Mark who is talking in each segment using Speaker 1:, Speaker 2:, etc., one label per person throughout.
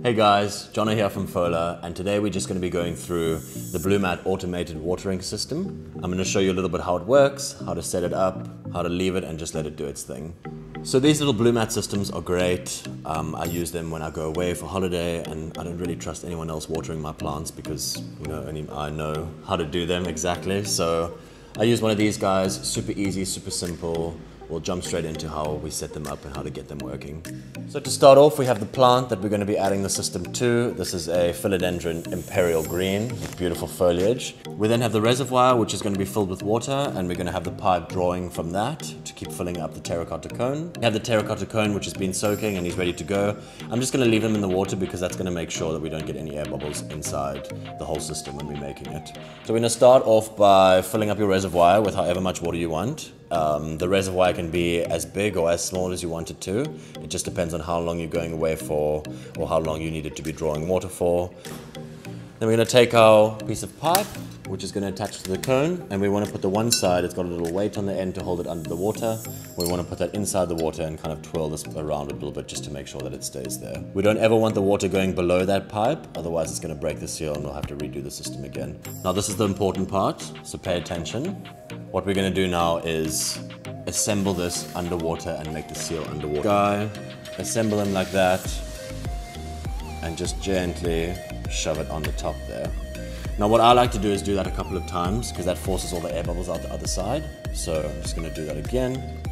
Speaker 1: Hey guys, Jono here from Folha, and today we're just going to be going through the Blumat automated watering system. I'm going to show you a little bit how it works, how to set it up, how to leave it, and just let it do its thing. So these little Blumat systems are great. Um, I use them when I go away for holiday, and I don't really trust anyone else watering my plants because you know only I know how to do them exactly. So I use one of these guys, super easy, super simple we'll jump straight into how we set them up and how to get them working. So to start off, we have the plant that we're going to be adding the system to. This is a philodendron imperial green with beautiful foliage. We then have the reservoir, which is going to be filled with water, and we're going to have the pipe drawing from that to keep filling up the terracotta cone. We have the terracotta cone, which has been soaking and he's ready to go. I'm just going to leave him in the water because that's going to make sure that we don't get any air bubbles inside the whole system when we're making it. So we're going to start off by filling up your reservoir with however much water you want. Um, the reservoir can be as big or as small as you want it to. It just depends on how long you're going away for or how long you need it to be drawing water for. Then we're going to take our piece of pipe, which is going to attach to the cone, and we want to put the one side, it's got a little weight on the end to hold it under the water. We want to put that inside the water and kind of twirl this around a little bit just to make sure that it stays there. We don't ever want the water going below that pipe, otherwise it's going to break the seal and we'll have to redo the system again. Now this is the important part, so pay attention. What we're gonna do now is assemble this underwater and make the seal underwater. Guy, assemble him like that, and just gently shove it on the top there. Now what I like to do is do that a couple of times because that forces all the air bubbles out the other side. So I'm just gonna do that again.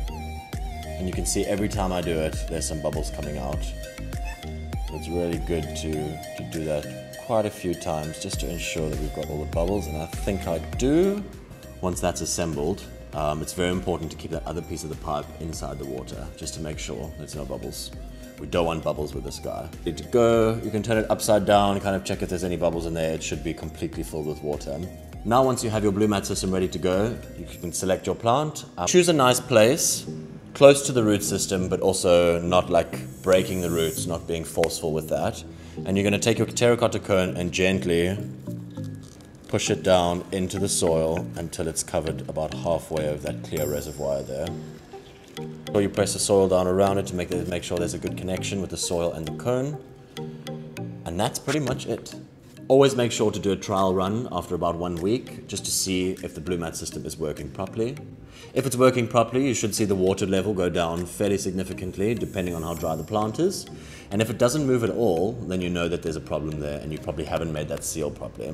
Speaker 1: And you can see every time I do it, there's some bubbles coming out. So it's really good to, to do that quite a few times just to ensure that we've got all the bubbles and I think I do. Once that's assembled, um, it's very important to keep that other piece of the pipe inside the water, just to make sure there's no bubbles. We don't want bubbles with this guy. Ready to go, you can turn it upside down, kind of check if there's any bubbles in there. It should be completely filled with water. Now once you have your Blumat system ready to go, you can select your plant. Um, choose a nice place, close to the root system, but also not like breaking the roots, not being forceful with that. And you're gonna take your terracotta cone and gently push it down into the soil until it's covered about halfway of that clear reservoir there. So you press the soil down around it to make, make sure there's a good connection with the soil and the cone. And that's pretty much it. Always make sure to do a trial run after about one week just to see if the Blumat system is working properly. If it's working properly, you should see the water level go down fairly significantly depending on how dry the plant is. And if it doesn't move at all, then you know that there's a problem there and you probably haven't made that seal properly.